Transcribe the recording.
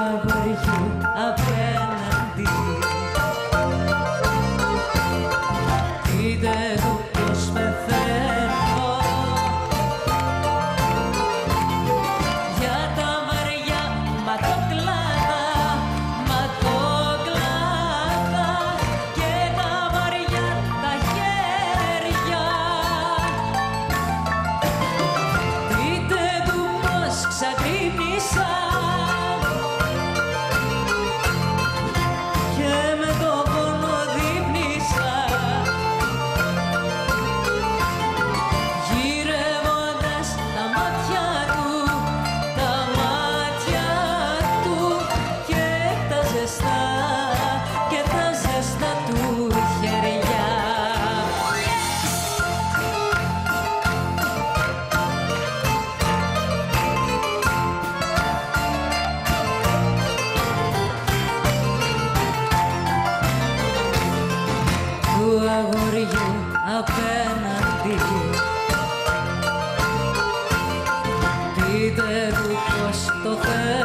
αγοριού απέναντι. Δείτε το ποιος πεθαίνει αγοριού απέναντι. Πείτε του πως το θέλω